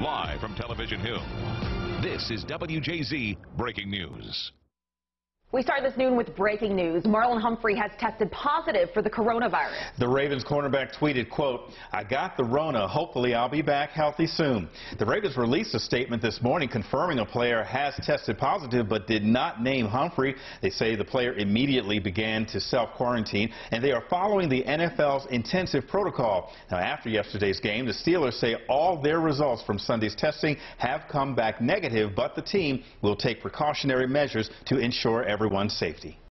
Live from Television Hill, this is WJZ Breaking News. We start this noon with breaking news. Marlon Humphrey has tested positive for the coronavirus. The Ravens cornerback tweeted, quote, I got the Rona. Hopefully I'll be back healthy soon. The Ravens released a statement this morning confirming a player has tested positive but did not name Humphrey. They say the player immediately began to self-quarantine and they are following the NFL's intensive protocol. Now after yesterday's game, the Steelers say all their results from Sunday's testing have come back negative, but the team will take precautionary measures to ensure every everyone's safety.